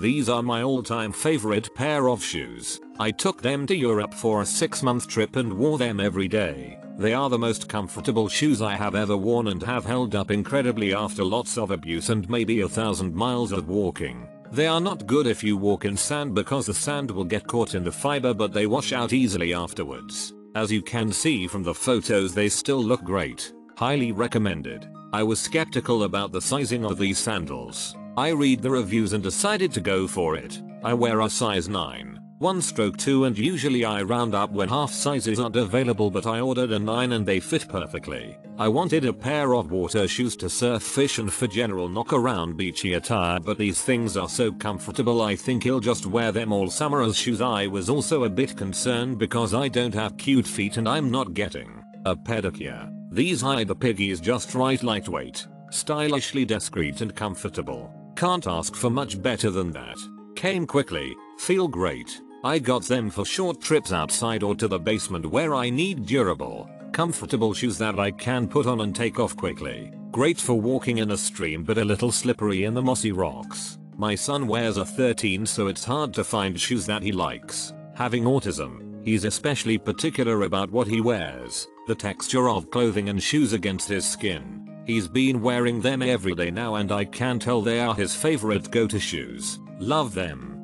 These are my all time favorite pair of shoes. I took them to Europe for a 6 month trip and wore them every day. They are the most comfortable shoes I have ever worn and have held up incredibly after lots of abuse and maybe a thousand miles of walking. They are not good if you walk in sand because the sand will get caught in the fiber but they wash out easily afterwards. As you can see from the photos they still look great. Highly recommended. I was skeptical about the sizing of these sandals. I read the reviews and decided to go for it. I wear a size 9. 1 stroke 2 and usually I round up when half sizes aren't available but I ordered a 9 and they fit perfectly. I wanted a pair of water shoes to surf fish and for general knock around beachy attire but these things are so comfortable I think I'll just wear them all summer as shoes I was also a bit concerned because I don't have cute feet and I'm not getting a pedicure. These hide the piggies just right lightweight, stylishly discreet and comfortable. Can't ask for much better than that. Came quickly, feel great, I got them for short trips outside or to the basement where I need durable, comfortable shoes that I can put on and take off quickly. Great for walking in a stream but a little slippery in the mossy rocks. My son wears a 13 so it's hard to find shoes that he likes. Having autism, he's especially particular about what he wears, the texture of clothing and shoes against his skin. He's been wearing them every day now and I can tell they are his favorite go-to shoes. Love them.